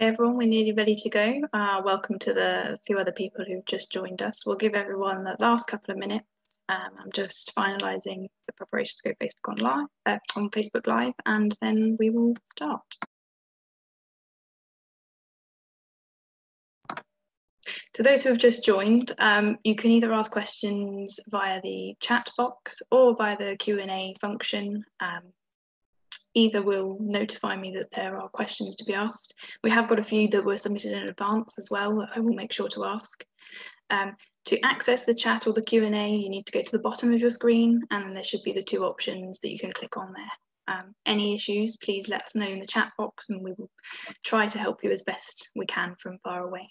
Everyone, we're nearly ready to go. Uh, welcome to the few other people who've just joined us. We'll give everyone the last couple of minutes. Um, I'm just finalising the preparations to go Facebook on live uh, on Facebook Live, and then we will start. To those who have just joined, um, you can either ask questions via the chat box or via the Q&A function. Um, either will notify me that there are questions to be asked. We have got a few that were submitted in advance as well that I will make sure to ask. Um, to access the chat or the Q&A, you need to go to the bottom of your screen and there should be the two options that you can click on there. Um, any issues, please let us know in the chat box and we will try to help you as best we can from far away.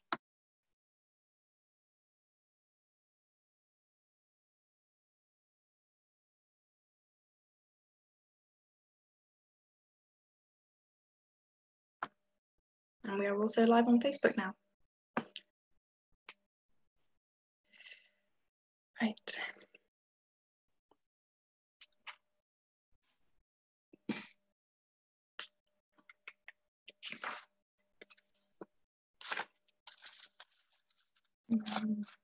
And we are also live on Facebook now. Right. Mm -hmm.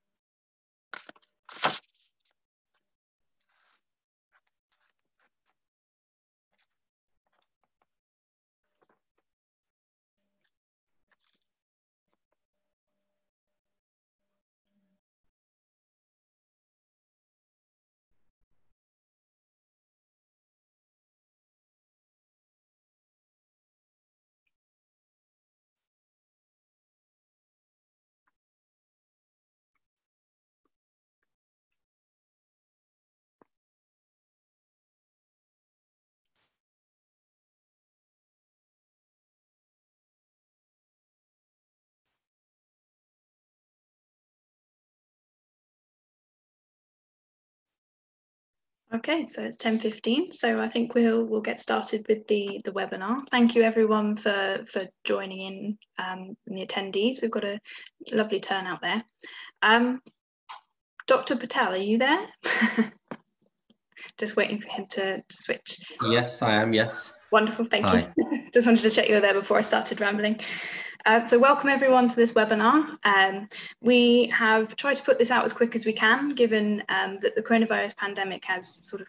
Okay, so it's 10.15, so I think we'll we'll get started with the, the webinar. Thank you everyone for, for joining in um, and the attendees. We've got a lovely turnout there. Um, Dr. Patel, are you there? Just waiting for him to, to switch. Yes, I am, yes. Wonderful, thank Hi. you. Just wanted to check you were there before I started rambling. Uh, so welcome everyone to this webinar. Um, we have tried to put this out as quick as we can, given um, that the coronavirus pandemic has sort of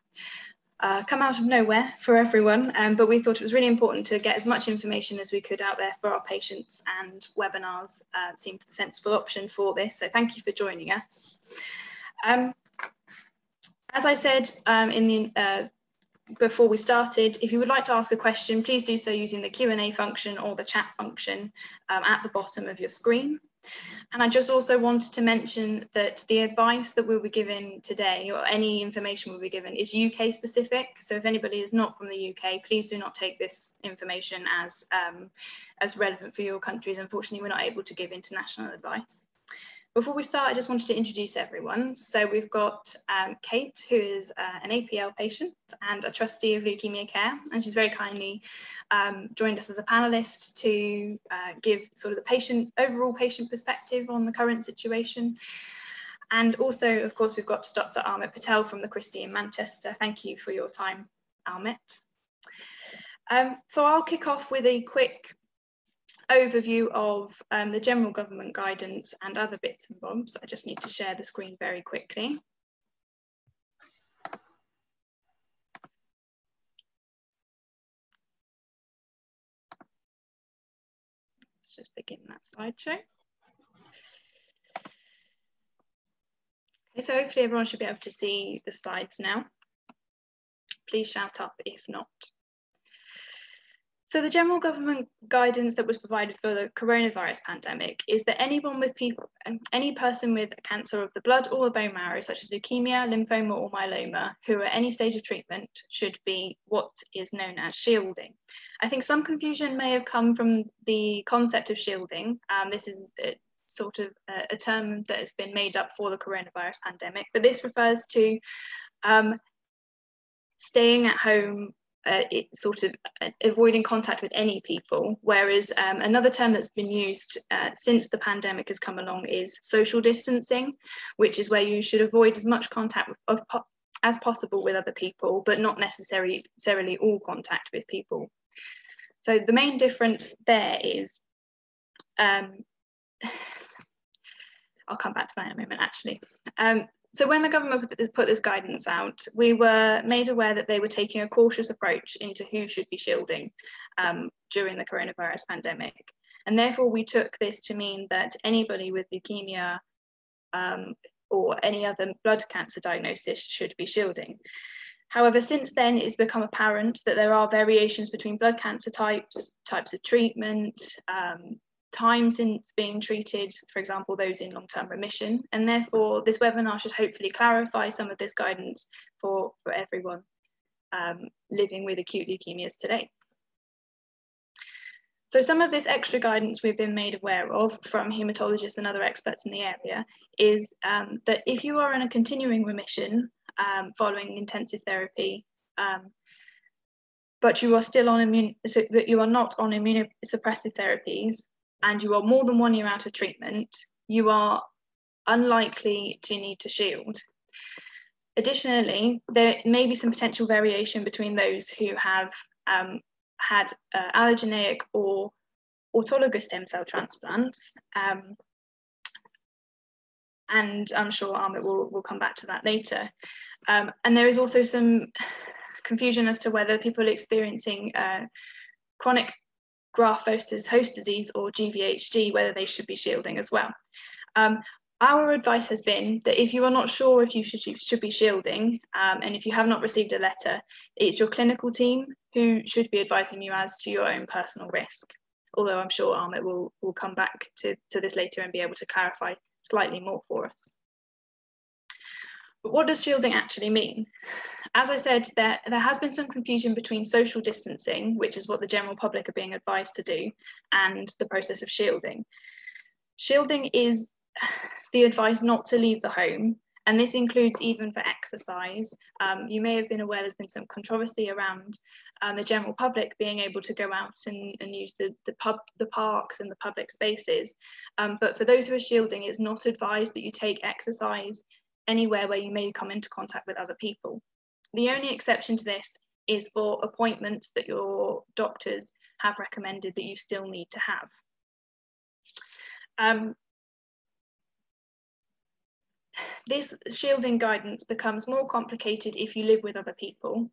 uh, come out of nowhere for everyone, um, but we thought it was really important to get as much information as we could out there for our patients and webinars uh, seemed the sensible option for this. So thank you for joining us. Um, as I said um, in the uh, before we started, if you would like to ask a question, please do so using the Q&A function or the chat function um, at the bottom of your screen. And I just also wanted to mention that the advice that we'll be giving today or any information we'll be given is UK specific. So if anybody is not from the UK, please do not take this information as, um, as relevant for your countries. Unfortunately, we're not able to give international advice. Before we start, I just wanted to introduce everyone. So we've got um, Kate, who is uh, an APL patient and a trustee of Leukaemia Care, and she's very kindly um, joined us as a panelist to uh, give sort of the patient overall patient perspective on the current situation. And also, of course, we've got Dr. Amit Patel from the Christie in Manchester. Thank you for your time, Amit. Um, so I'll kick off with a quick overview of um, the general government guidance and other bits and bobs. I just need to share the screen very quickly. Let's just begin that slideshow. Okay, so hopefully everyone should be able to see the slides now. Please shout up if not. So the general government guidance that was provided for the coronavirus pandemic is that anyone with people, any person with a cancer of the blood or the bone marrow, such as leukemia, lymphoma, or myeloma, who are any stage of treatment, should be what is known as shielding. I think some confusion may have come from the concept of shielding. Um, this is a, sort of a, a, term that has been made up for the coronavirus pandemic, but this refers to um, staying at home uh, sort of uh, avoiding contact with any people. Whereas um, another term that's been used uh, since the pandemic has come along is social distancing, which is where you should avoid as much contact of, as possible with other people, but not necessarily, necessarily all contact with people. So the main difference there is um, I'll come back to that in a moment actually. Um, so when the government put this guidance out, we were made aware that they were taking a cautious approach into who should be shielding um, during the coronavirus pandemic. And therefore we took this to mean that anybody with leukemia um, or any other blood cancer diagnosis should be shielding. However, since then, it's become apparent that there are variations between blood cancer types, types of treatment, um, time since being treated, for example, those in long-term remission. And therefore, this webinar should hopefully clarify some of this guidance for, for everyone um, living with acute leukemias today. So some of this extra guidance we've been made aware of from haematologists and other experts in the area is um, that if you are in a continuing remission um, following intensive therapy, um, but you are still on immune, so that you are not on immunosuppressive therapies, and you are more than one year out of treatment, you are unlikely to need to shield. Additionally, there may be some potential variation between those who have um, had uh, allogeneic or autologous stem cell transplants. Um, and I'm sure Amit will, will come back to that later. Um, and there is also some confusion as to whether people experiencing uh, chronic graft versus host disease or GVHD, whether they should be shielding as well. Um, our advice has been that if you are not sure if you should, should be shielding, um, and if you have not received a letter, it's your clinical team who should be advising you as to your own personal risk. Although I'm sure Amit will, will come back to, to this later and be able to clarify slightly more for us. But what does shielding actually mean? As I said, there, there has been some confusion between social distancing, which is what the general public are being advised to do, and the process of shielding. Shielding is the advice not to leave the home, and this includes even for exercise. Um, you may have been aware there's been some controversy around um, the general public being able to go out and, and use the, the pub, the parks and the public spaces. Um, but for those who are shielding, it's not advised that you take exercise anywhere where you may come into contact with other people. The only exception to this is for appointments that your doctors have recommended that you still need to have. Um, this shielding guidance becomes more complicated if you live with other people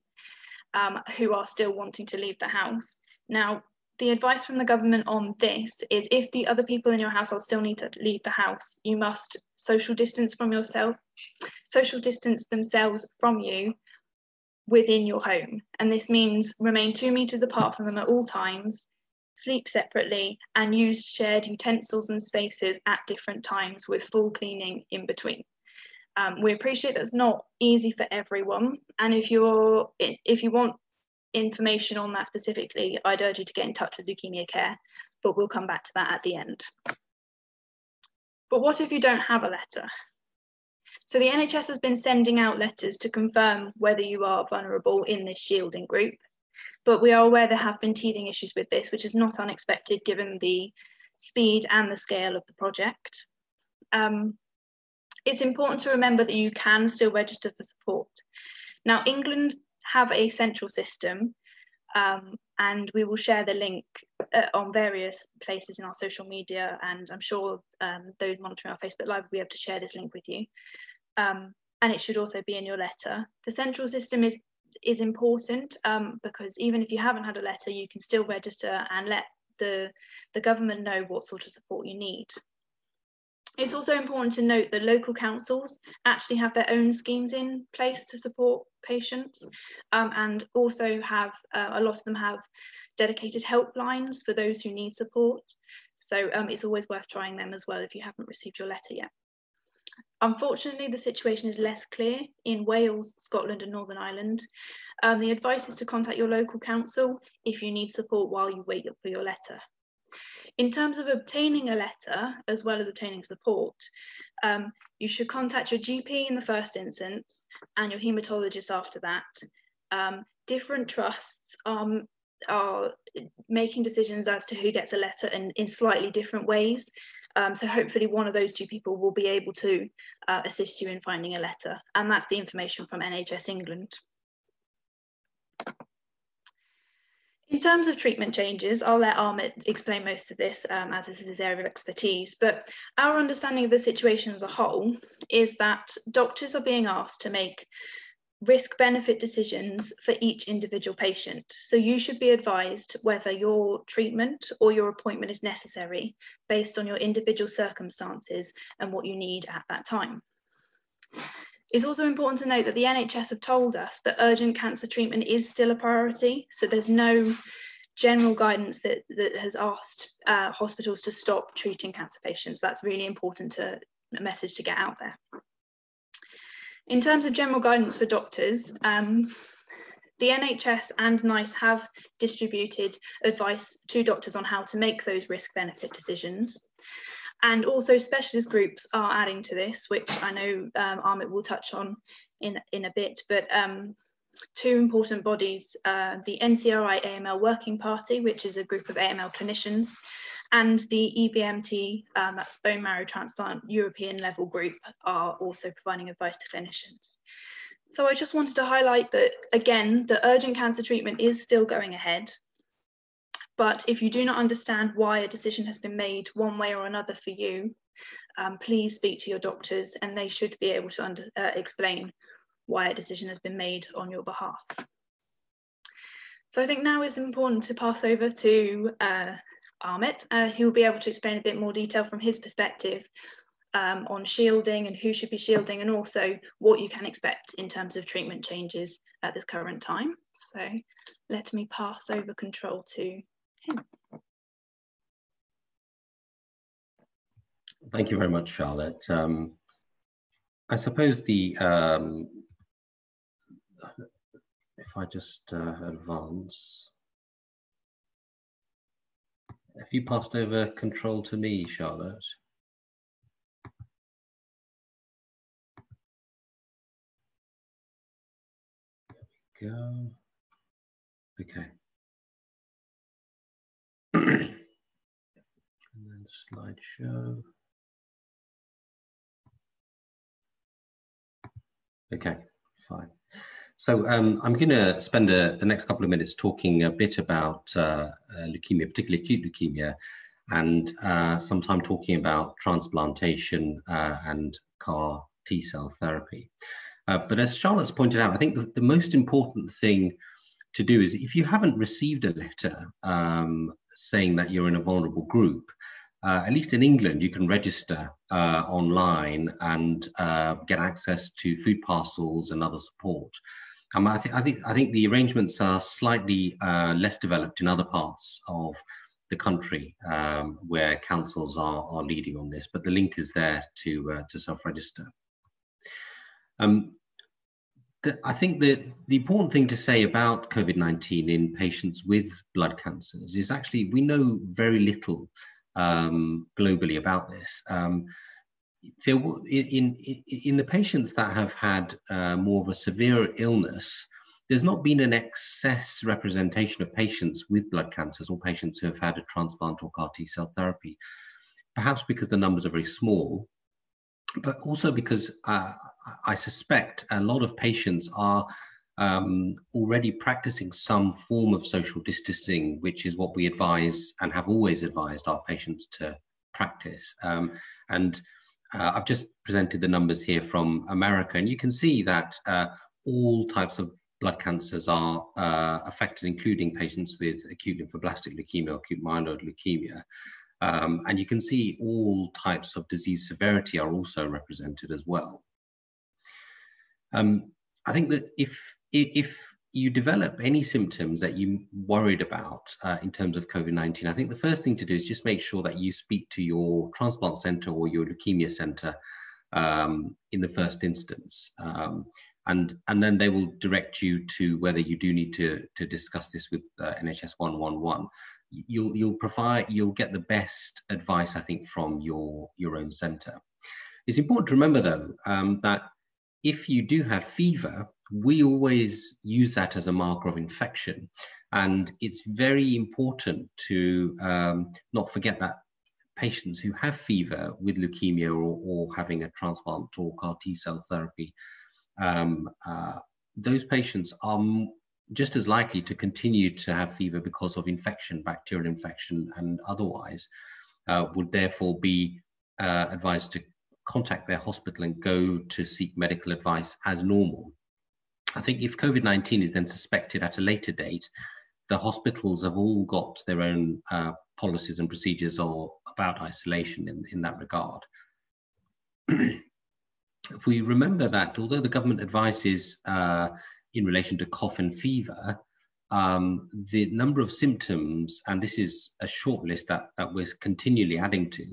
um, who are still wanting to leave the house. Now, the advice from the government on this is if the other people in your household still need to leave the house, you must social distance from yourself, social distance themselves from you within your home. And this means remain two meters apart from them at all times, sleep separately, and use shared utensils and spaces at different times with full cleaning in between. Um, we appreciate that's not easy for everyone. And if you're if you want information on that specifically, I'd urge you to get in touch with Leukaemia Care, but we'll come back to that at the end. But what if you don't have a letter? So the NHS has been sending out letters to confirm whether you are vulnerable in this shielding group, but we are aware there have been teething issues with this, which is not unexpected given the speed and the scale of the project. Um, it's important to remember that you can still register for support. Now, England have a central system um, and we will share the link uh, on various places in our social media and I'm sure um, those monitoring our Facebook Live will be able to share this link with you. Um, and it should also be in your letter. The central system is is important um, because even if you haven't had a letter, you can still register and let the, the government know what sort of support you need. It's also important to note that local councils actually have their own schemes in place to support patients um, and also have, uh, a lot of them have dedicated helplines for those who need support. So um, it's always worth trying them as well if you haven't received your letter yet. Unfortunately, the situation is less clear in Wales, Scotland and Northern Ireland. Um, the advice is to contact your local council if you need support while you wait for your letter. In terms of obtaining a letter, as well as obtaining support, um, you should contact your GP in the first instance and your haematologist after that. Um, different trusts are, are making decisions as to who gets a letter in, in slightly different ways. Um, so hopefully one of those two people will be able to uh, assist you in finding a letter. And that's the information from NHS England. In terms of treatment changes, I'll let Amit explain most of this um, as this is his area of expertise, but our understanding of the situation as a whole is that doctors are being asked to make risk benefit decisions for each individual patient. So you should be advised whether your treatment or your appointment is necessary based on your individual circumstances and what you need at that time. It's also important to note that the NHS have told us that urgent cancer treatment is still a priority. So there's no general guidance that, that has asked uh, hospitals to stop treating cancer patients. That's really important to a message to get out there. In terms of general guidance for doctors, um, the NHS and NICE have distributed advice to doctors on how to make those risk benefit decisions. And also specialist groups are adding to this, which I know um, Amit will touch on in, in a bit, but um, two important bodies, uh, the NCRI AML Working Party, which is a group of AML clinicians, and the EBMT, um, that's bone marrow transplant European level group, are also providing advice to clinicians. So I just wanted to highlight that, again, the urgent cancer treatment is still going ahead. But if you do not understand why a decision has been made one way or another for you, um, please speak to your doctors and they should be able to under, uh, explain why a decision has been made on your behalf. So I think now it's important to pass over to uh, Amit. Uh, he will be able to explain a bit more detail from his perspective um, on shielding and who should be shielding and also what you can expect in terms of treatment changes at this current time. So let me pass over control to Thank you very much, Charlotte. Um, I suppose the, um, if I just uh, advance, have you passed over control to me, Charlotte? There we go. Okay. And then slideshow. Okay, fine. So um, I'm going to spend a, the next couple of minutes talking a bit about uh, uh, leukemia, particularly acute leukemia, and uh, some time talking about transplantation uh, and CAR T cell therapy. Uh, but as Charlotte's pointed out, I think the, the most important thing to do is if you haven't received a letter um, saying that you're in a vulnerable group, uh, at least in England, you can register uh, online and uh, get access to food parcels and other support. Um, I, th- I, think, I think the arrangements are slightly uh, less developed in other parts of the country um, where councils are, are leading on this, but the link is there to, uh, to self-register. Um, I think that the important thing to say about COVID 19 in patients with blood cancers is actually we know very little um, globally about this. Um, there, in, in, the patients that have had uh, more of a severe illness, there's not been an excess representation of patients with blood cancers or patients who have had a transplant or CAR T cell therapy, perhaps because the numbers are very small, but also because uh, I suspect a lot of patients are um, already practicing some form of social distancing, which is what we advise and have always advised our patients to practice. Um, and uh, I've just presented the numbers here from America, and you can see that uh, all types of blood cancers are uh, affected, including patients with acute lymphoblastic leukemia, acute myeloid leukemia. Um, and you can see all types of disease severity are also represented as well. Um, I think that if if you develop any symptoms that you're worried about uh, in terms of COVID-19, I think the first thing to do is just make sure that you speak to your transplant center or your leukemia center um, in the first instance. Um, and, and then they will direct you to whether you do need to, to discuss this with uh, NHS 111. You'll, you'll provide, you'll get the best advice, I think, from your, your own center. It's important to remember though, um, that if you do have fever, we always use that as a marker of infection. And it's very important to um, not forget that patients who have fever with leukemia or, or having a transplant or CAR T cell therapy, um, uh, those patients are just as likely to continue to have fever because of infection, bacterial infection, and otherwise, uh, would therefore be uh, advised to contact their hospital and go to seek medical advice as normal. I think if COVID 19 is then suspected at a later date, the hospitals have all got their own uh, policies and procedures or about isolation in, in that regard. if we remember that, although the government advice is uh, in relation to cough and fever, um, the number of symptoms, and this is a short list that, that we're continually adding to,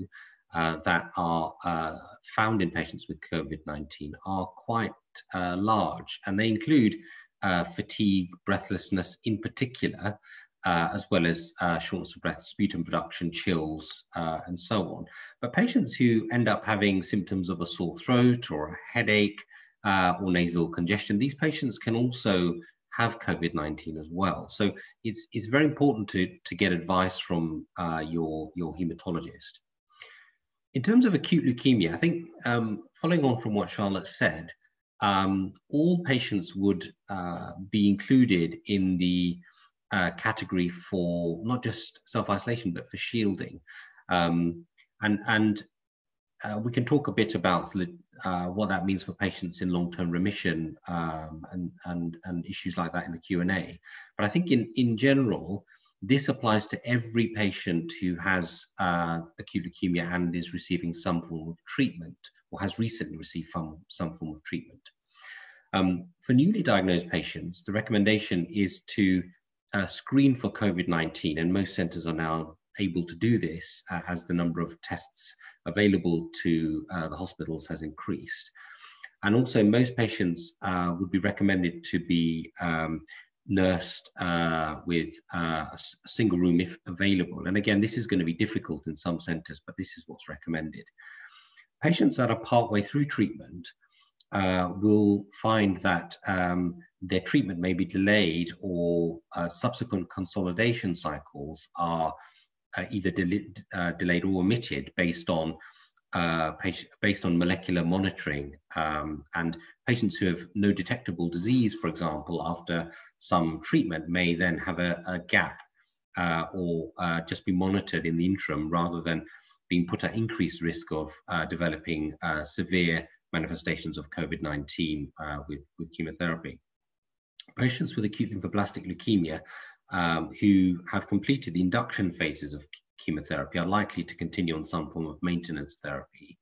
uh, that are uh, found in patients with COVID-19 are quite uh, large, and they include uh, fatigue, breathlessness in particular, uh, as well as uh, shortness of breath, sputum production, chills, and so on. But patients who end up having symptoms of a sore throat or a headache or nasal congestion, these patients can also have COVID-19 as well. So it's, it's very important to, to get advice from your, your hematologist. In terms of acute leukemia, I think um, following on from what Charlotte said, um, all patients would uh, be included in the uh, category for not just self-isolation, but for shielding. Um, and and uh, we can talk a bit about uh, what that means for patients in long-term remission um, and, and, and issues like that in the Q&A. But I think in, in general, this applies to every patient who has uh, acute leukemia and is receiving some form of treatment or has recently received some, some form of treatment. Um, for newly diagnosed patients, the recommendation is to uh, screen for COVID-19 and most centers are now able to do this uh, as the number of tests available to uh, the hospitals has increased. And also most patients uh, would be recommended to be um, nursed uh, with uh, a single room if available. And again, this is going to be difficult in some centers, but this is what's recommended. Patients that are partway through treatment uh, will find that um, their treatment may be delayed or uh, subsequent consolidation cycles are either de uh, delayed or omitted based on uh, based on molecular monitoring um, and patients who have no detectable disease, for example, after some treatment may then have a, a gap uh, or uh, just be monitored in the interim rather than being put at increased risk of uh, developing uh, severe manifestations of COVID-19 uh, with, with chemotherapy. Patients with acute lymphoblastic leukemia um, who have completed the induction phases of chemotherapy are likely to continue on some form of maintenance therapy.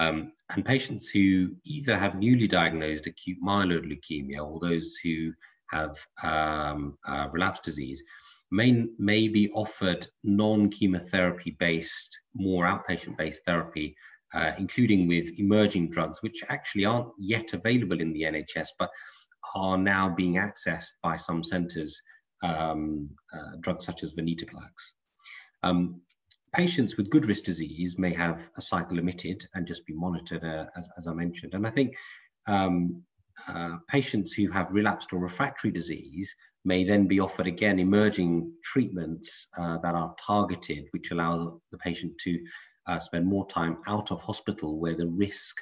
Um, and patients who either have newly diagnosed acute myeloid leukemia or those who have um, uh, disease may, may be offered non-chemotherapy based, more outpatient based therapy, uh, including with emerging drugs, which actually aren't yet available in the NHS, but are now being accessed by some centres, um, uh, drugs such as venetoclax. Um, patients with good risk disease may have a cycle omitted and just be monitored, uh, as, as, I mentioned. And I think um, uh, patients who have relapsed or refractory disease may then be offered again emerging treatments uh, that are targeted, which allow the patient to uh, spend more time out of hospital where the risk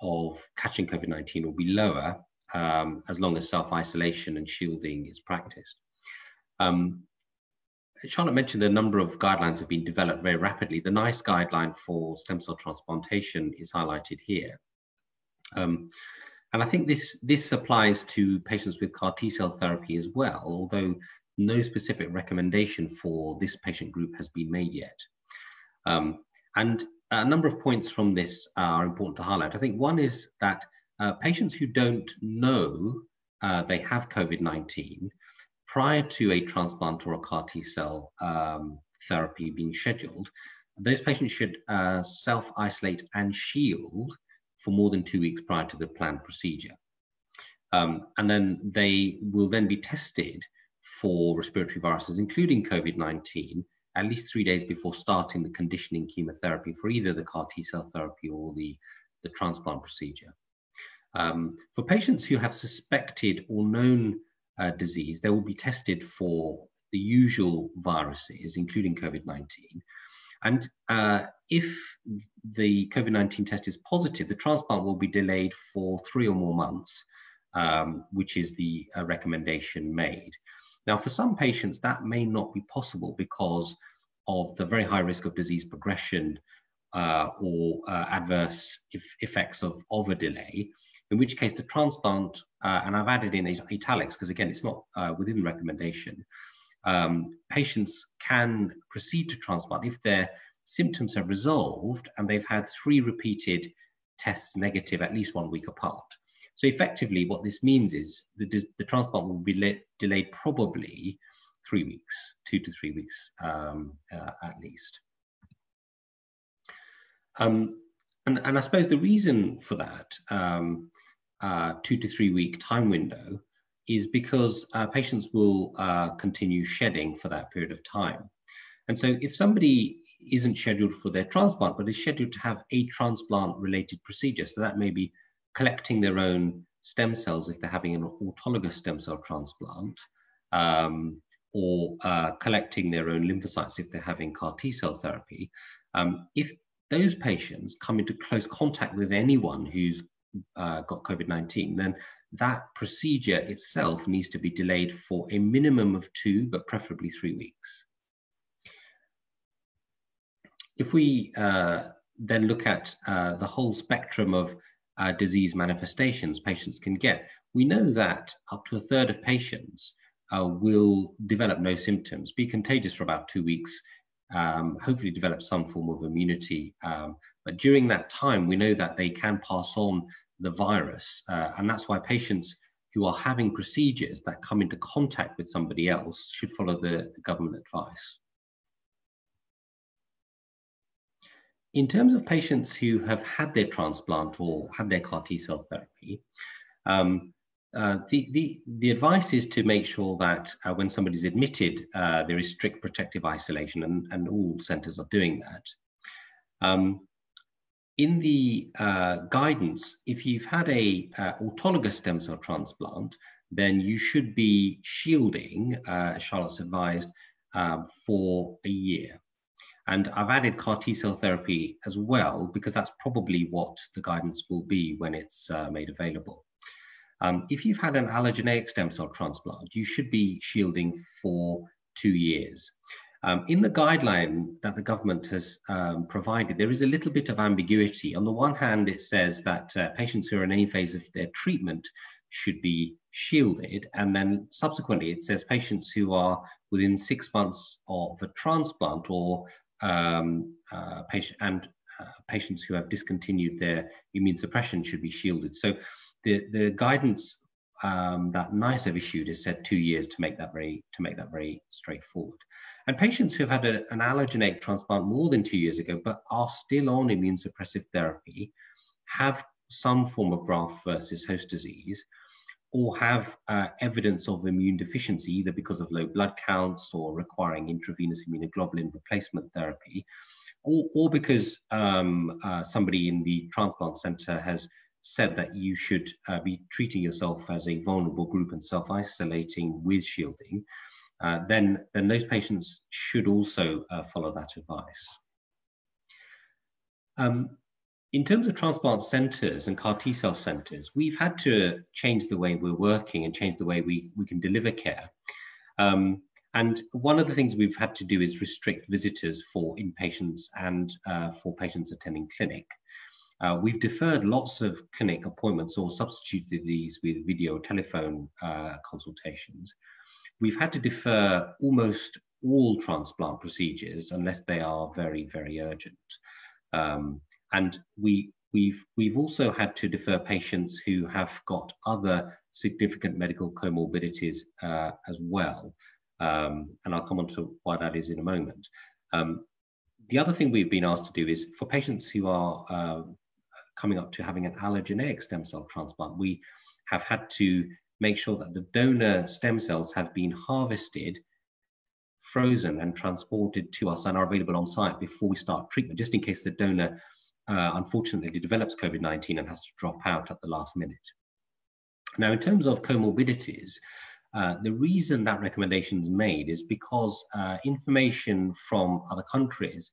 of catching COVID-19 will be lower um, as long as self-isolation and shielding is practiced. Um, Charlotte mentioned a number of guidelines have been developed very rapidly. The NICE guideline for stem cell transplantation is highlighted here. Um, and I think this, this applies to patients with CAR T cell therapy as well, although no specific recommendation for this patient group has been made yet. Um, and a number of points from this are important to highlight. I think one is that uh, patients who don't know uh, they have COVID-19 prior to a transplant or a CAR T cell um, therapy being scheduled, those patients should uh, self-isolate and shield for more than two weeks prior to the planned procedure. Um, and then they will then be tested for respiratory viruses, including COVID-19, at least three days before starting the conditioning chemotherapy for either the CAR T cell therapy or the, the transplant procedure. Um, for patients who have suspected or known uh, disease, they will be tested for the usual viruses, including COVID-19. And uh, if the COVID 19 test is positive, the transplant will be delayed for three or more months um, which is the uh, recommendation made. Now, for some patients, that may not be possible because of the very high risk of disease progression uh, or uh, adverse if, effects of, of a delay, in which case the transplant, uh, and I've added in italics because again, it's not uh, within the recommendation, um, patients can proceed to transplant if their symptoms have resolved and they've had three repeated tests negative at least one week apart. So effectively, what this means is the, the transplant will be delayed probably three weeks, two to three weeks um, uh, at least. Um, and, and I suppose the reason for that um, uh, two to three week time window is because uh, patients will uh, continue shedding for that period of time. And so if somebody isn't scheduled for their transplant, but is scheduled to have a transplant related procedure, so that may be collecting their own stem cells if they're having an autologous stem cell transplant, um, or uh, collecting their own lymphocytes if they're having CAR T cell therapy. Um, if those patients come into close contact with anyone who's uh, got COVID 19, then that procedure itself needs to be delayed for a minimum of two, but preferably three weeks. If we uh, then look at uh, the whole spectrum of uh, disease manifestations patients can get, we know that up to a third of patients uh, will develop no symptoms, be contagious for about two weeks, um, hopefully develop some form of immunity. Um, but during that time, we know that they can pass on the virus. Uh, and that's why patients who are having procedures that come into contact with somebody else should follow the, the government advice. In terms of patients who have had their transplant or had their CAR T cell therapy, um, uh, the, the, advice is to make sure that uh, when somebody's admitted, uh, there is strict protective isolation, and, and all centers are doing that. Um, in the uh, guidance, if you've had a uh, autologous stem cell transplant, then you should be shielding, Charlotte's advised, um, for a year. And I've added CAR T cell therapy as well, because that's probably what the guidance will be when it's made available. Um, if you've had an allogeneic stem cell transplant, you should be shielding for two years. Um, in the guideline that the government has um, provided, there is a little bit of ambiguity. On the one hand, it says that uh, patients who are in any phase of their treatment should be shielded. And then subsequently, it says patients who are within six months of a transplant or um, uh, patient and uh, patients who have discontinued their immune suppression should be shielded. So the, the guidance um, that NICE have issued has said two years to make that very to make that very straightforward. And patients who have had a, an allogeneic transplant more than two years ago, but are still on immune suppressive therapy, have some form of graft versus host disease, or have uh, evidence of immune deficiency, either because of low blood counts or requiring intravenous immunoglobulin replacement therapy, or, or because um, uh, somebody in the transplant center has said that you should uh, be treating yourself as a vulnerable group and self-isolating with shielding, uh, then, then those patients should also uh, follow that advice. Um, in terms of transplant centers and CAR T cell centers, we've had to change the way we're working and change the way we, we can deliver care. Um, and one of the things we've had to do is restrict visitors for inpatients and uh, for patients attending clinic. Uh, we've deferred lots of clinic appointments or substituted these with video telephone uh, consultations. We've had to defer almost all transplant procedures unless they are very, very urgent. Um, and we, we've, we've also had to defer patients who have got other significant medical comorbidities uh, as well. Um, and I'll come on to why that is in a moment. Um, the other thing we've been asked to do is for patients who are uh, coming up to having an allogeneic stem cell transplant, we have had to make sure that the donor stem cells have been harvested, frozen, and transported to us and are available on site before we start treatment, just in case the donor uh, unfortunately develops COVID 19 and has to drop out at the last minute. Now, in terms of comorbidities, uh, the reason that recommendation is made is because uh, information from other countries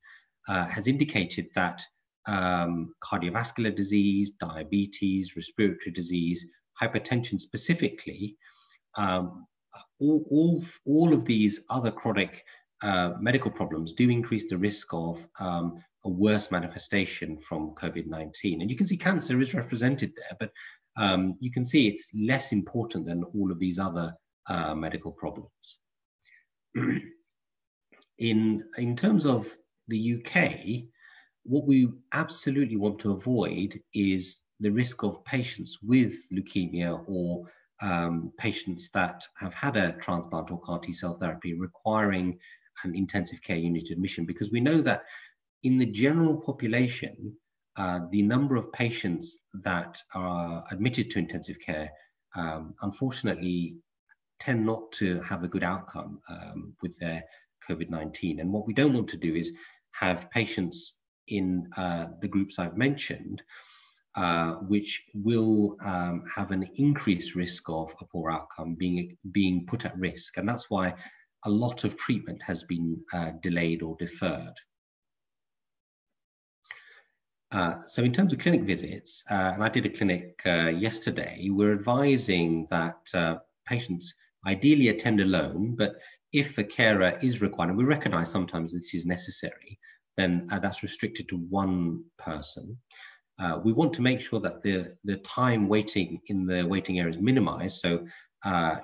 uh, has indicated that um, cardiovascular disease, diabetes, respiratory disease, hypertension specifically, um, all, all, all of these other chronic uh, medical problems do increase the risk of um, a worse manifestation from COVID-19. And you can see cancer is represented there, but um, you can see it's less important than all of these other uh, medical problems. in, in terms of the UK, what we absolutely want to avoid is the risk of patients with leukemia or um, patients that have had a transplant or CAR T cell therapy requiring an intensive care unit admission because we know that in the general population, uh, the number of patients that are admitted to intensive care um, unfortunately tend not to have a good outcome um, with their COVID-19. And what we don't want to do is have patients in uh, the groups I've mentioned, uh, which will um, have an increased risk of a poor outcome being, being put at risk. And that's why a lot of treatment has been uh, delayed or deferred. Uh, so in terms of clinic visits, uh, and I did a clinic uh, yesterday, we're advising that uh, patients ideally attend alone, but if a carer is required, and we recognize sometimes this is necessary, then uh, that's restricted to one person. we want to make sure that the, the time waiting in the waiting area is minimized. So uh,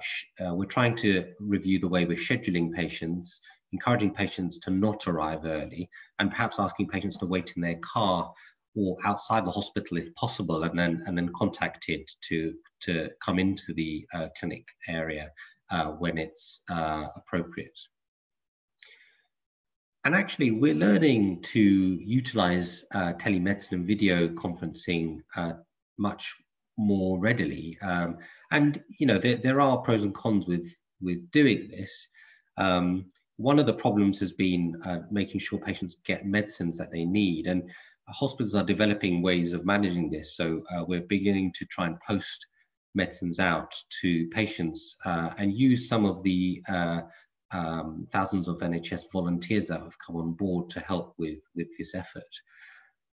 uh, we're trying to review the way we're scheduling patients, encouraging patients to not arrive early, and perhaps asking patients to wait in their car or outside the hospital if possible, and then and then contacted to to come into the uh, clinic area uh, when it's uh, appropriate. And actually, we're learning to utilize uh, telemedicine and video conferencing much more readily. Um, and you know, there, there are pros and cons with with doing this. Um, one of the problems has been uh, making sure patients get medicines that they need, and hospitals are developing ways of managing this. So uh, we're beginning to try and post medicines out to patients uh, and use some of the uh, um, thousands of NHS volunteers that have come on board to help with with this effort.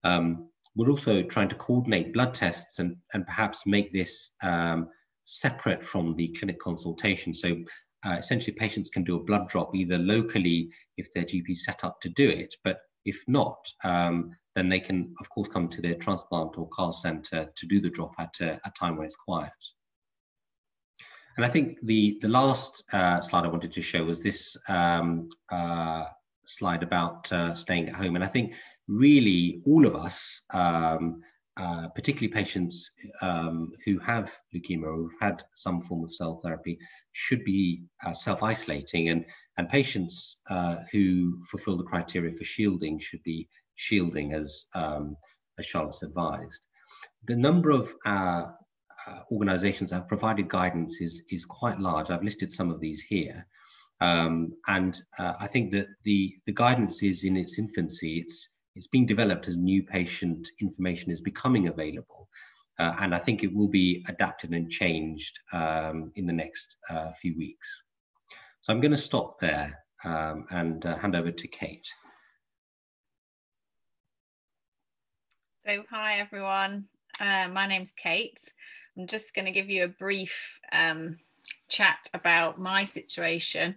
Um, we're also trying to coordinate blood tests and, and perhaps make this um, separate from the clinic consultation. So uh, essentially patients can do a blood drop either locally if their GP set up to do it, but if not, um, then they can of course come to their transplant or CAR center to do the drop at a, a time when it's quiet. And I think the, the last uh, slide I wanted to show was this um, uh, slide about uh, staying at home. And I think really all of us, um, uh, particularly patients um, who have leukemia or who've had some form of cell therapy, should be uh, self-isolating, and and patients uh, who fulfil the criteria for shielding should be shielding, as um, as Charlotte's advised. The number of uh, organisations have provided guidance is is quite large. I've listed some of these here. Um, and uh, I think that the, the guidance is in its infancy. It's it's being developed as new patient information is becoming available. Uh, and I think it will be adapted and changed um, in the next uh, few weeks. So I'm going to stop there um, and uh, hand over to Kate. So hi everyone, uh, my name's Kate. I'm just going to give you a brief um, chat about my situation.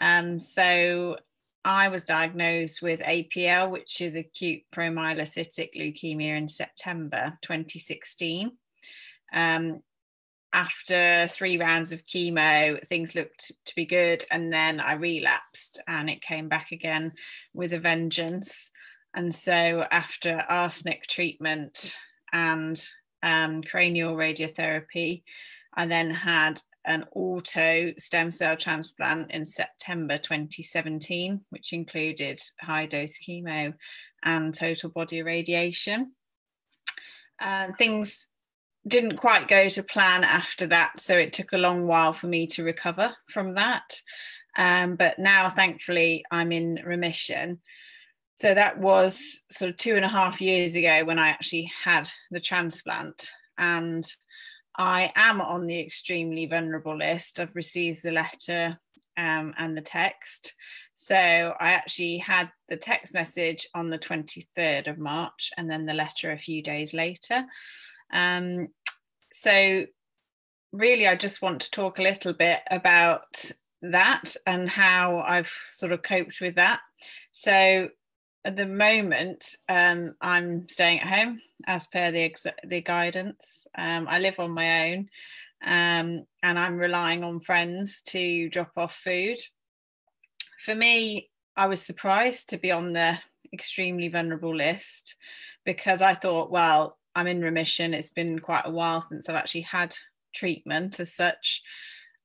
Um, so I was diagnosed with APL, which is acute promyelocytic leukemia, in September 2016. Um, after three rounds of chemo, things looked to be good, and then I relapsed and it came back again with a vengeance. And so, after arsenic treatment and um, cranial radiotherapy, I then had an auto stem cell transplant in September 2017, which included high dose chemo and total body irradiation. Uh, things didn't quite go to plan after that, so it took a long while for me to recover from that. Um, but now, thankfully, I'm in remission. So that was sort of two and a half years ago when I actually had the transplant. And I am on the extremely vulnerable list. I've received the letter um, and the text. So I actually had the text message on the 23rd of March and then the letter a few days later. Um, so really, I just want to talk a little bit about that and how I've sort of coped with that. So at the moment, um, I'm staying at home as per the ex- the guidance. Um, I live on my own, um, and I'm relying on friends to drop off food. For me, I was surprised to be on the extremely vulnerable list because I thought, well, I'm in remission. It's been quite a while since I've actually had treatment as such.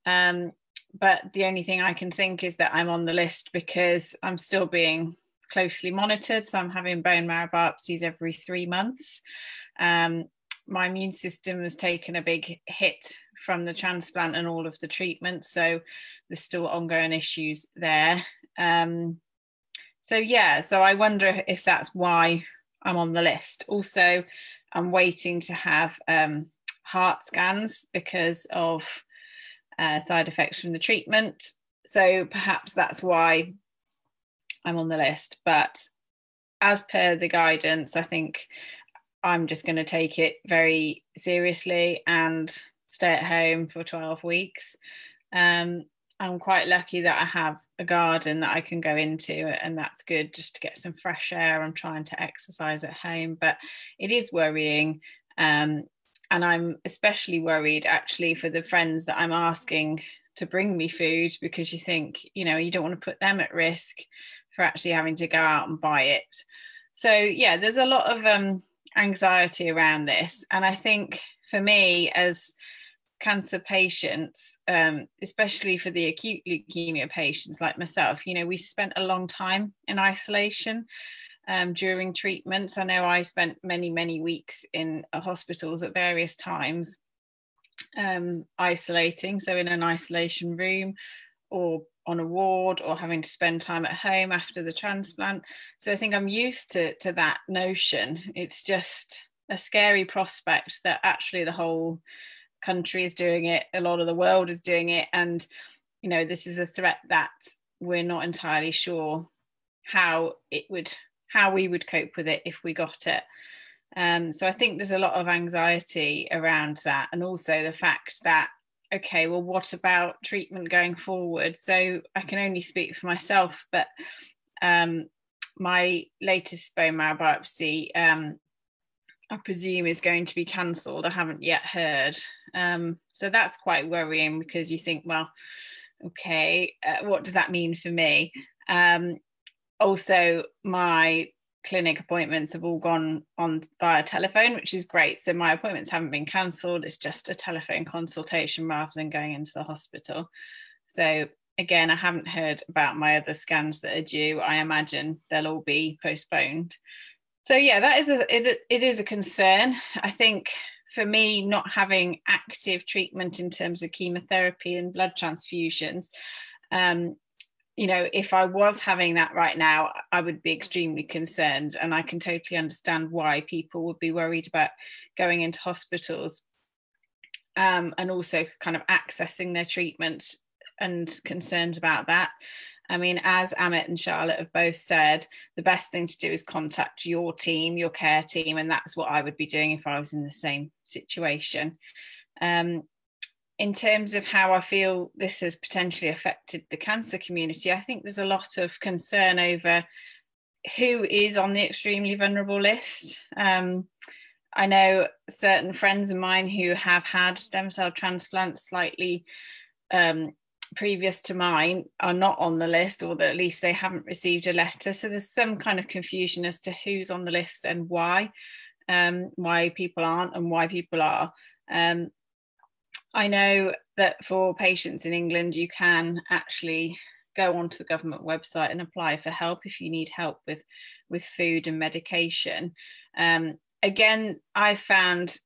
Um, but the only thing I can think is that I'm on the list because I'm still being closely monitored. So I'm having bone marrow biopsies every three months. Um, my immune system has taken a big hit from the transplant and all of the treatment. So there's still ongoing issues there. Um, so, yeah, so I wonder if that's why I'm on the list. Also, I'm waiting to have um, heart scans because of uh, side effects from the treatment. So perhaps that's why I'm on the list. But as per the guidance, I think I'm just going to take it very seriously and stay at home for 12 weeks. Um, I'm quite lucky that I have a garden that I can go into, and that's good just to get some fresh air. I'm trying to exercise at home, but it is worrying. Um, and I'm especially worried actually for the friends that I'm asking to bring me food because you think, you know, you don't want to put them at risk for actually having to go out and buy it. So, yeah, there's a lot of um, anxiety around this. And I think for me, as cancer patients, um, especially for the acute leukemia patients like myself, you know, we spent a long time in isolation um, during treatments. I know I spent many, many weeks in hospitals at various times um, isolating, so in an isolation room or on a ward or having to spend time at home after the transplant. So I think I'm used to, to that notion. It's just a scary prospect that actually the whole country is doing it a lot of the world is doing it and you know this is a threat that we're not entirely sure how it would how we would cope with it if we got it um, so i think there's a lot of anxiety around that and also the fact that okay well what about treatment going forward so i can only speak for myself but um, my latest bone marrow biopsy um, I presume is going to be cancelled. I haven't yet heard. Um, so that's quite worrying because you think, well, okay, uh, what does that mean for me? Um, also, my clinic appointments have all gone on via telephone, which is great. So my appointments haven't been cancelled. It's just a telephone consultation rather than going into the hospital. So again, I haven't heard about my other scans that are due. I imagine they'll all be postponed so yeah that is a it, it is a concern i think for me not having active treatment in terms of chemotherapy and blood transfusions um, you know if i was having that right now i would be extremely concerned and i can totally understand why people would be worried about going into hospitals um, and also kind of accessing their treatment and concerns about that I mean, as Amit and Charlotte have both said, the best thing to do is contact your team, your care team, and that's what I would be doing if I was in the same situation. Um, in terms of how I feel this has potentially affected the cancer community, I think there's a lot of concern over who is on the extremely vulnerable list. Um, I know certain friends of mine who have had stem cell transplants slightly um, previous to mine are not on the list or that at least they haven't received a letter so there's some kind of confusion as to who's on the list and why um, why people aren't and why people are um, i know that for patients in england you can actually go onto the government website and apply for help if you need help with with food and medication um, again i found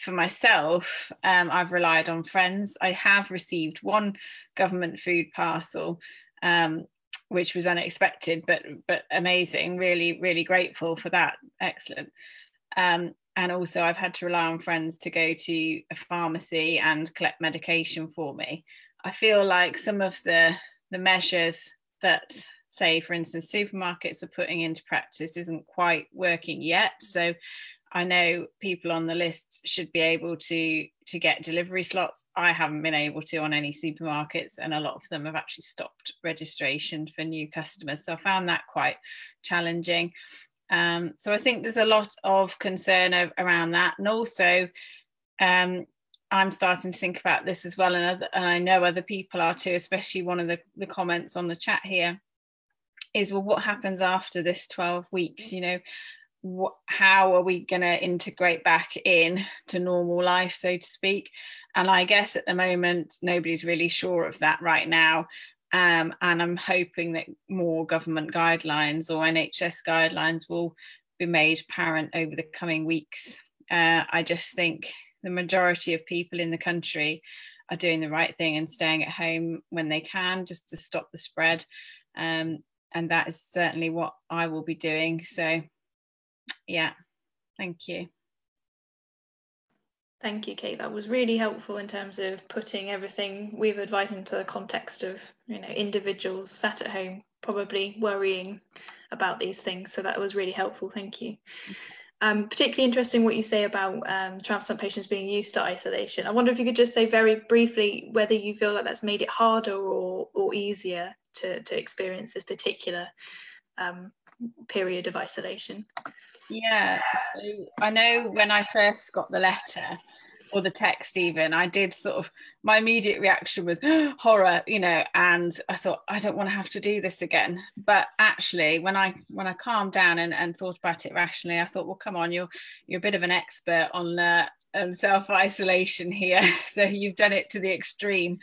for myself, um, I've relied on friends. I have received one government food parcel, um, which was unexpected but but amazing. Really, really grateful for that. Excellent. Um, and also, I've had to rely on friends to go to a pharmacy and collect medication for me. I feel like some of the the measures that say for instance supermarkets are putting into practice isn't quite working yet so I know people on the list should be able to to get delivery slots. I haven't been able to on any supermarkets, and a lot of them have actually stopped registration for new customers. So I found that quite challenging. Um, so I think there's a lot of concern around that, and also um, I'm starting to think about this as well, and, other, and I know other people are too. Especially one of the, the comments on the chat here is, well, what happens after this 12 weeks? You know, how are we going to integrate back in to normal life so to speak and i guess at the moment nobody's really sure of that right now um, and i'm hoping that more government guidelines or nhs guidelines will be made apparent over the coming weeks. Uh, i just think the majority of people in the country are doing the right thing and staying at home when they can just to stop the spread. Um, and that is certainly what i will be doing. So yeah thank you Thank you, Kate. That was really helpful in terms of putting everything we've advised into the context of, you know, individuals sat at home, probably worrying about these things. So that was really helpful. Thank you. Um, particularly interesting what you say about um, transplant patients being used to isolation. I wonder if you could just say very briefly whether you feel like that's made it harder or, or easier to, to experience this particular um, period of isolation. Yeah, so I know when I first got the letter or the text, even, I did sort of my immediate reaction was horror, you know, and I thought I don't want to have to do this again. But actually, when I when I calmed down and, and thought about it rationally, I thought, well, come on, you're you're a bit of an expert on uh, um, self isolation here. so you've done it to the extreme,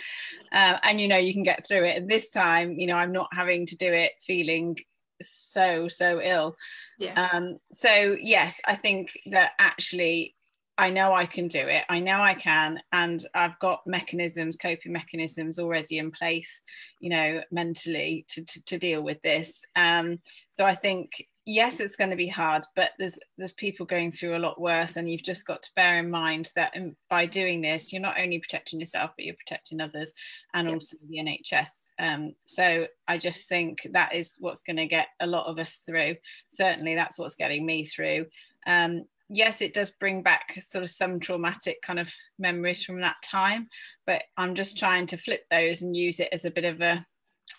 uh, and you know you can get through it. And this time, you know, I'm not having to do it feeling so so ill. Yeah. um so yes i think that actually i know i can do it. I know i can and i've got mechanisms coping mechanisms already in place you know mentally to, to, to deal with this. Um so i think yes it's going to be hard but there's there's people going through a lot worse and you've just got to bear in mind that by doing this you're not only protecting yourself but you're protecting others and yep. also the nhs um, so i just think that is what's going to get a lot of us through. Certainly that's what's getting me through. Um, yes it does bring back sort of some traumatic kind of memories from that time but i'm just trying to flip those and use it as a bit of a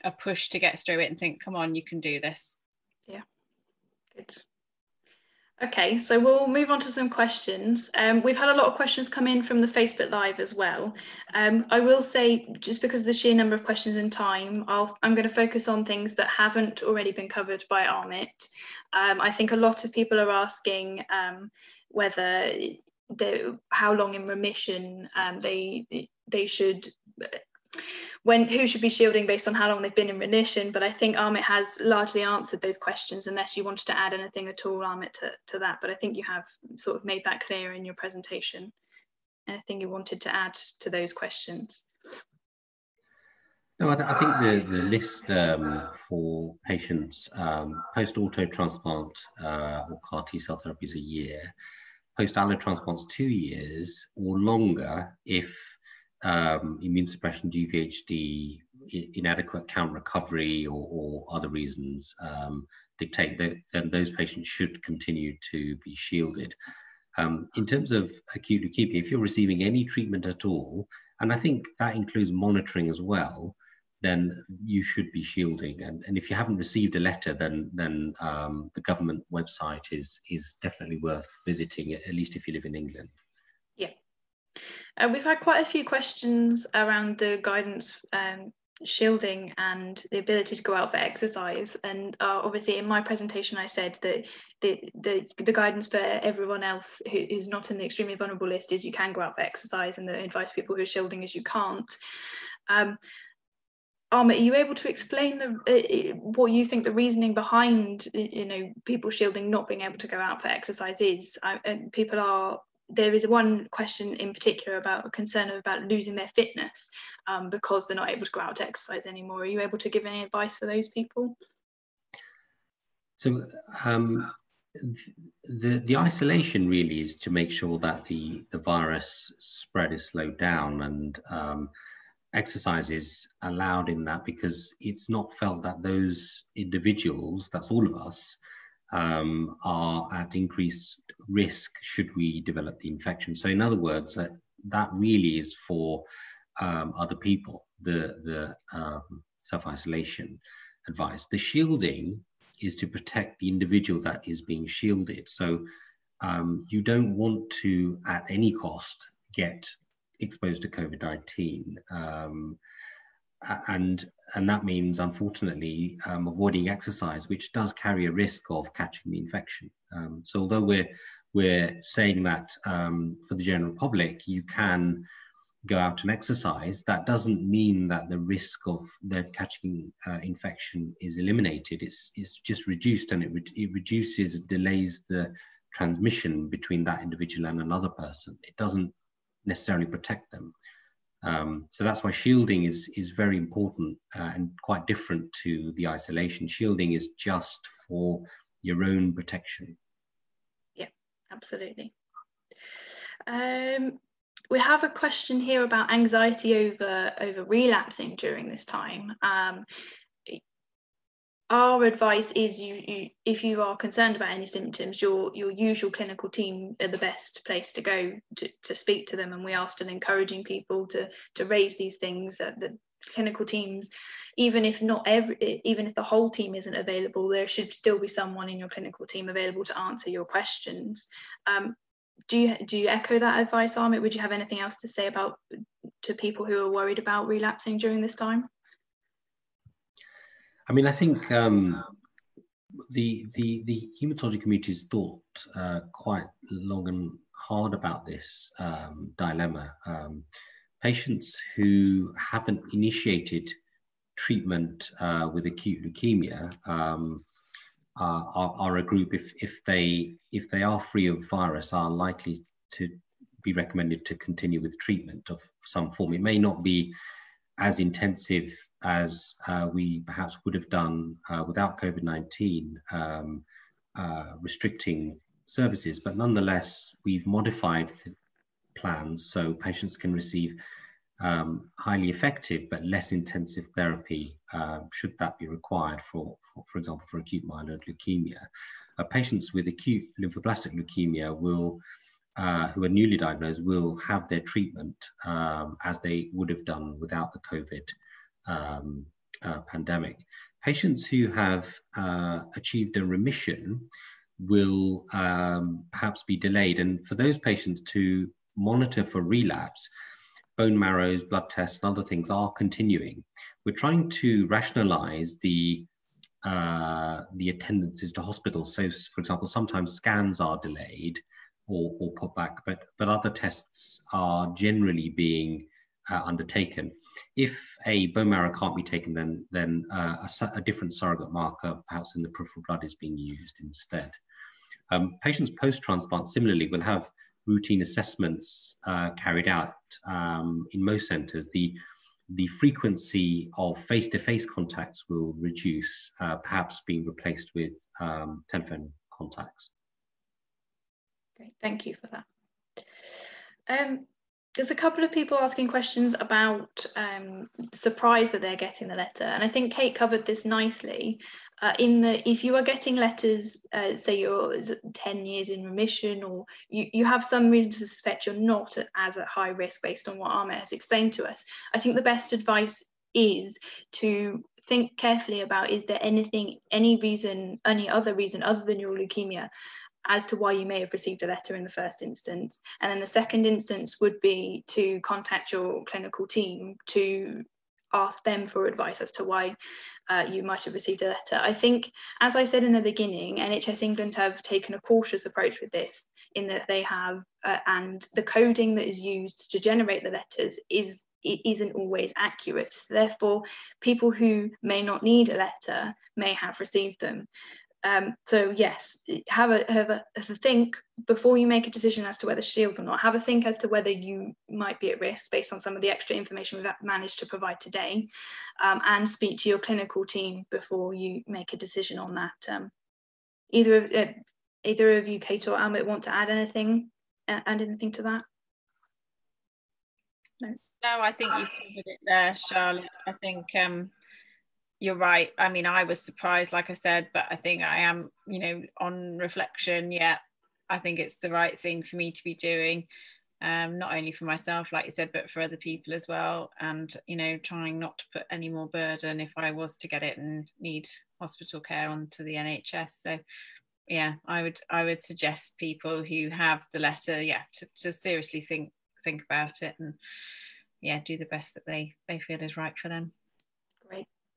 a push to get through it and think come on you can do this. Yeah Good. Okay, so we'll move on to some questions. Um, we've had a lot of questions come in from the Facebook Live as well. Um, I will say, just because of the sheer number of questions and time, i am going to focus on things that haven't already been covered by Amit. Um, I think a lot of people are asking um, whether how long in remission um, they they should when who should be shielding based on how long they've been in remission. But I think Amit has largely answered those questions, unless you wanted to add anything at all, Amit, to, to that. But I think you have sort of made that clear in your presentation. Anything you wanted to add to those questions? No, I, th I think the, the list um, for patients um, post-auto transplant uh, or CAR T cell therapy is a year, post-allo transplants two years or longer if um, immune suppression, GVHD, inadequate count recovery, or, or other reasons um, dictate that then those patients should continue to be shielded. Um, in terms of acute leukemia, if you're receiving any treatment at all, and I think that includes monitoring as well, then you should be shielding. And, and if you haven't received a letter, then then um, the government website is is definitely worth visiting, at least if you live in England. Uh, we've had quite a few questions around the guidance um, shielding and the ability to go out for exercise. And uh, obviously in my presentation I said that the, the the guidance for everyone else who is not in the extremely vulnerable list is you can go out for exercise. And the advice for people who are shielding is you can't. Um, Amit, are you able to explain the uh, what you think the reasoning behind you know people shielding not being able to go out for exercise is? Uh, and people are there is one question in particular about a concern about losing their fitness um, because they're not able to go out to exercise anymore. Are you able to give any advice for those people? So um, the the isolation really is to make sure that the the virus spread is slowed down and um, exercise is allowed in that because it's not felt that those individuals, that's all of us, um, are at increased risk should we develop the infection. So in other words, that, that really is for um, other people, the, the um, self-isolation advice. The shielding is to protect the individual that is being shielded. So um, you don't want to, at any cost, get exposed to COVID-19. Um, and and that means unfortunately um, avoiding exercise which does carry a risk of catching the infection. Um, so although we're we're saying that um, for the general public you can go out and exercise that doesn't mean that the risk of catching uh, infection is eliminated. It's it's just reduced and it, re- it reduces delays the transmission between that individual and another person. It doesn't necessarily protect them um, so that's why shielding is, is very important uh, and quite different to the isolation. Shielding is just for your own protection. Yeah, absolutely. Um, we have a question here about anxiety over over relapsing during this time. Um, our advice is you, you, if you are concerned about any symptoms your your usual clinical team are the best place to go to, to speak to them. And we are still encouraging people to to raise these things at the clinical teams even if not every even if the whole team isn't available there should still be someone in your clinical team available to answer your questions. Um, do you do you echo that advice Amit? Would you have anything else to say about to people who are worried about relapsing during this time I mean, I think um, the the the hematology community has thought uh, quite long and hard about this um, dilemma. Um, patients who haven't initiated treatment uh, with acute leukemia um, are, are, a group if if they if they are free of virus are likely to be recommended to continue with treatment of some form. It may not be as intensive as uh, we perhaps would have done uh, without COVID 19 um, uh, restricting services. But nonetheless, we've modified the plans so patients can receive um, highly effective but less intensive therapy uh, should that be required for, for, for example, for acute myeloid leukemia. Uh, patients with acute lymphoblastic leukemia will uh, who are newly diagnosed will have their treatment um, as they would have done without the COVID um, uh, pandemic. Patients who have uh, achieved a remission will um, perhaps be delayed. And for those patients to monitor for relapse, bone marrows, blood tests, and other things are continuing. We're trying to rationalize the uh, the attendances to hospitals. So, for example, sometimes scans are delayed or, or put back, but, but other tests are generally being uh, undertaken. If a bone marrow can't be taken, then, then uh, a, a, different surrogate marker, perhaps in the peripheral blood, is being used instead. Um, patients post-transplant similarly will have routine assessments uh, carried out um, in most centres. The, the frequency of face-to-face -face contacts will reduce, uh, perhaps being replaced with um, telephone contacts. Great, thank you for that. Um, there's a couple of people asking questions about um, surprise that they're getting the letter, and I think Kate covered this nicely. Uh, in the if you are getting letters, uh, say you're 10 years in remission, or you, you have some reason to suspect you're not as at high risk based on what Amit has explained to us, I think the best advice is to think carefully about is there anything, any reason, any other reason other than your leukemia as to why you may have received a letter in the first instance. And then the second instance would be to contact your clinical team to ask them for advice as to why uh, you might have received a letter. I think, as I said in the beginning, NHS England have taken a cautious approach with this in that they have, uh, and the coding that is used to generate the letters is it isn't always accurate. Therefore, people who may not need a letter may have received them. Um, so yes, have a, have a, have a think before you make a decision as to whether shield or not. Have a think as to whether you might be at risk based on some of the extra information we've managed to provide today, um, and speak to your clinical team before you make a decision on that. Um, either of uh, either of you, Kate or Amit, want to add anything? Uh, add anything to that? No. No, I think you've covered it there, Charlotte. I think um, you're right. I mean, I was surprised, like I said, but I think I am, you know, on reflection, yeah, I think it's the right thing for me to be doing. Um, not only for myself, like you said, but for other people as well. And, you know, trying not to put any more burden if I was to get it and need hospital care onto the NHS. So yeah, I would I would suggest people who have the letter, yeah, to, to seriously think think about it and yeah, do the best that they they feel is right for them.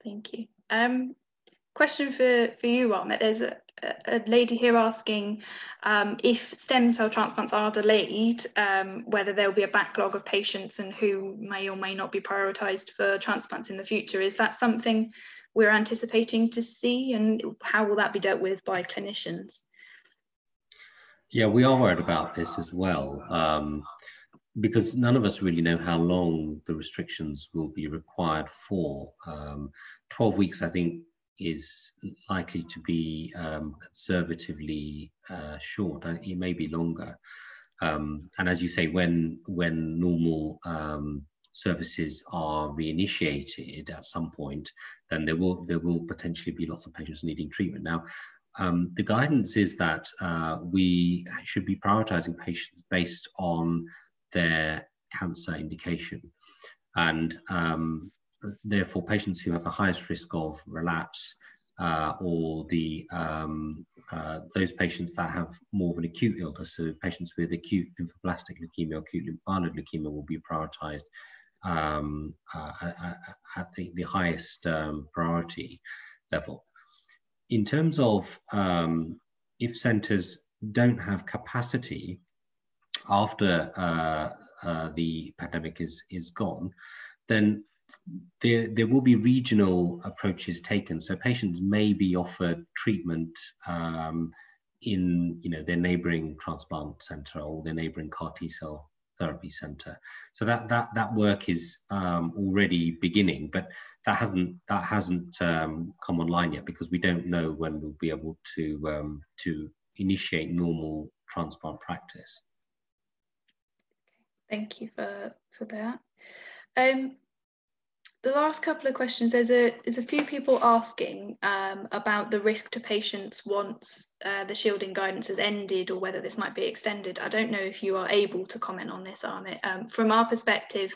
Thank you. Um, question for for you, Amit. There's a, a lady here asking um, if stem cell transplants are delayed, um, whether there will be a backlog of patients and who may or may not be prioritised for transplants in the future. Is that something we're anticipating to see, and how will that be dealt with by clinicians? Yeah, we are worried about this as well. Um, because none of us really know how long the restrictions will be required for. Um, 12 weeks, I think, is likely to be um, conservatively uh, short. Uh, it may be longer. Um, and as you say, when when normal um, services are reinitiated at some point, then there will there will potentially be lots of patients needing treatment. Now, um, the guidance is that uh, we should be prioritizing patients based on their cancer indication. And um, therefore, patients who have the highest risk of relapse uh, or the um, uh, those patients that have more of an acute illness, so patients with acute lymphoblastic leukemia acute lymphoid leukemia will be prioritized um, uh, at the, the highest um, priority level. In terms of um, if centers don't have capacity after uh, uh, the pandemic is is gone, then there there will be regional approaches taken. So patients may be offered treatment um, in you know their neighbouring transplant centre or their neighbouring CAR T cell therapy center. So that that that work is um, already beginning, but that hasn't that hasn't um, come online yet because we don't know when we'll be able to um, to initiate normal transplant practice. Thank you for, for that. Um, the last couple of questions, there's a, there's a few people asking um, about the risk to patients once uh, the shielding guidance has ended or whether this might be extended. I don't know if you are able to comment on this, Amit. Um, from our perspective,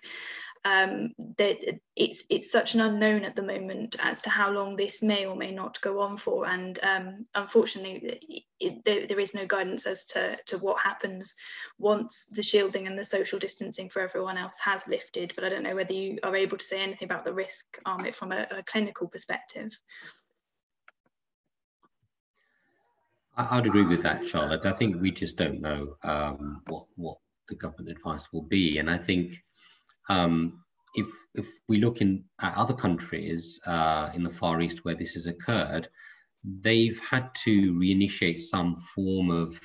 um, that it's it's such an unknown at the moment as to how long this may or may not go on for, and um, unfortunately, it, there, there is no guidance as to to what happens once the shielding and the social distancing for everyone else has lifted. But I don't know whether you are able to say anything about the risk um, from a, a clinical perspective. I'd agree with that, Charlotte. I think we just don't know um, what what the government advice will be, and I think um, if if we look in at other countries uh, in the Far East where this has occurred, they've had to reinitiate some form of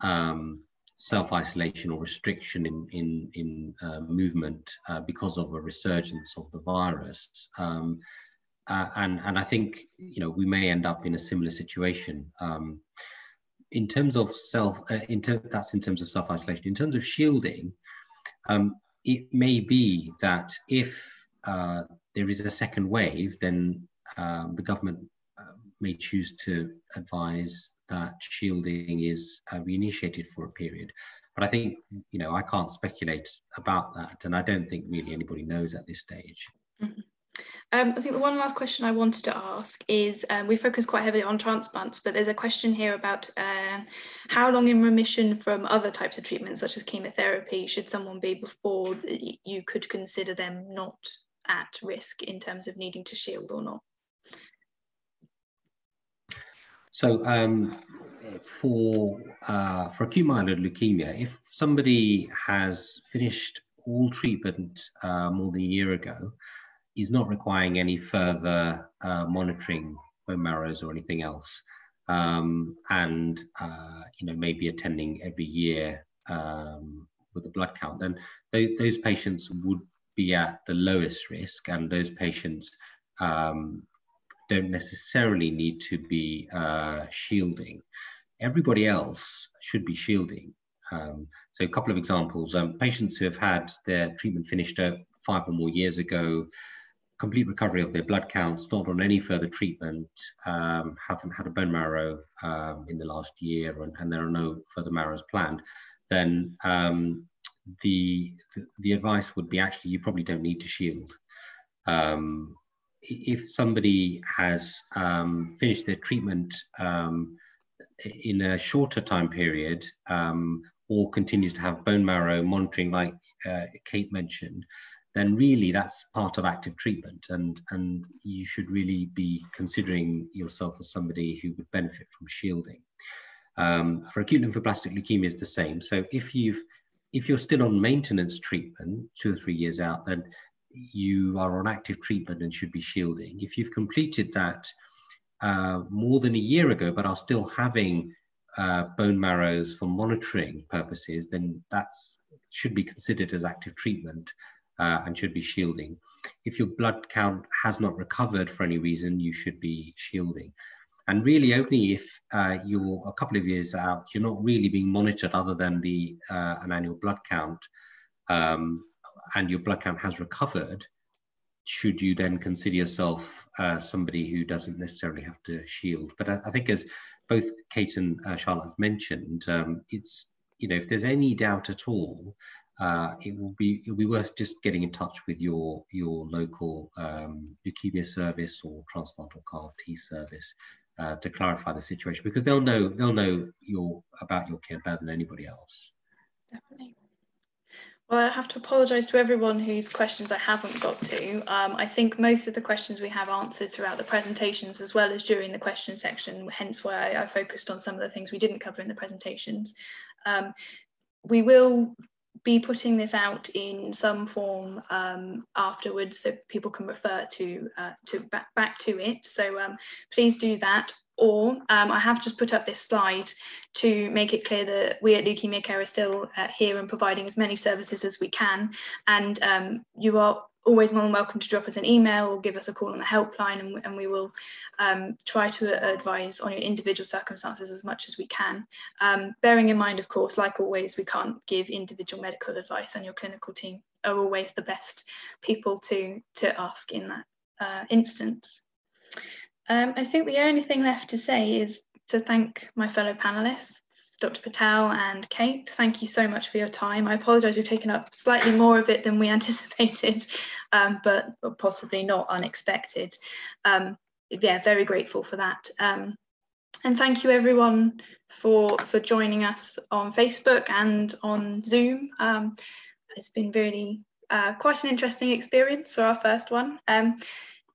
um, self-isolation or restriction in in, in uh, movement uh, because of a resurgence of the virus. Um, uh, and and I think you know we may end up in a similar situation. Um, in terms of self, uh, in ter- that's in terms of self-isolation. In terms of shielding, um, it may be that if uh, there is a second wave, then um, the government uh, may choose to advise that shielding is uh, reinitiated for a period. But I think, you know, I can't speculate about that, and I don't think really anybody knows at this stage. Mm-hmm. Um, I think the one last question I wanted to ask is um, we focus quite heavily on transplants, but there's a question here about uh, how long in remission from other types of treatments, such as chemotherapy, should someone be before you could consider them not at risk in terms of needing to shield or not? So um, for uh, for acute myeloid leukemia, if somebody has finished all treatment uh, more than a year ago, is not requiring any further uh, monitoring bone marrows or anything else. Um, and uh, you know maybe attending every year um, with a blood count, then th those patients would be at the lowest risk, and those patients um, don't necessarily need to be uh, shielding. Everybody else should be shielding. Um, so a couple of examples: um, patients who have had their treatment finished up five or more years ago, complete recovery of their blood counts, not on any further treatment, um, haven't had a bone marrow um, in the last year, and, and, there are no further marrows planned, then um, the the advice would be actually you probably don't need to shield. Um, if somebody has um, finished their treatment um, in a shorter time period or continues to have bone marrow monitoring, like uh, Kate mentioned, then really that's part of active treatment and, and you should really be considering yourself as somebody who would benefit from shielding. Um, for acute lymphoblastic leukemia is the same. So if you've if you're still on maintenance treatment two or three years out, then you are on active treatment and should be shielding. If you've completed that uh, more than a year ago, but are still having uh, bone marrows for monitoring purposes, then that's should be considered as active treatment uh, and should be shielding. If your blood count has not recovered for any reason, you should be shielding. And really only if uh, you're a couple of years out, you're not really being monitored other than the uh, an annual blood count um, and your blood count has recovered, should you then consider yourself uh, somebody who doesn't necessarily have to shield. But I, I think as both Kate and uh, Charlotte have mentioned, um, it's, you know, if there's any doubt at all, uh, it will be it'll be worth just getting in touch with your your local um, leukemia service or transplant or CAR T service uh, to clarify the situation because they'll know they'll know your about your care better than anybody else. Definitely. Well, I have to apologise to everyone whose questions I haven't got to. Um, I think most of the questions we have answered throughout the presentations as well as during the question section, hence why I, focused on some of the things we didn't cover in the presentations. Um, we will be putting this out in some form um, afterwards so people can refer to uh, to back, back to it. So um, please do that. Or um, I have just put up this slide to make it clear that we at Leukaemia Care are still uh, here and providing as many services as we can. And um, you are always more than welcome to drop us an email or give us a call on the helpline and, and we will um, try to advise on your individual circumstances as much as we can. Um, bearing in mind, of course, like always, we can't give individual medical advice and your clinical team are always the best people to, to ask in that uh, instance. Um, I think the only thing left to say is to thank my fellow panelists Dr. Patel and Kate, thank you so much for your time. I apologise we've taken up slightly more of it than we anticipated, um, but possibly not unexpected. Um, yeah, very grateful for that. Um, and thank you everyone for, for joining us on Facebook and on Zoom. Um, it's been really uh, quite an interesting experience for our first one.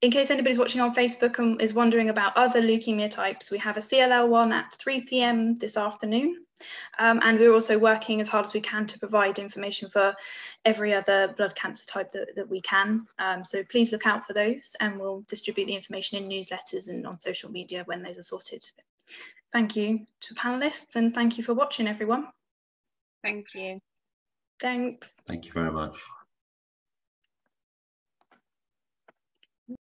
In case anybody's watching on Facebook and is wondering about other leukemia types, we have a CLL one at 3 p.m. this afternoon. Um, and we're also working as hard as we can to provide information for every other blood cancer type that, that we can. Um, so please look out for those and we'll distribute the information in newsletters and on social media when those are sorted. Thank you to panelists and thank you for watching everyone. Thank you. Thanks. Thank you very much.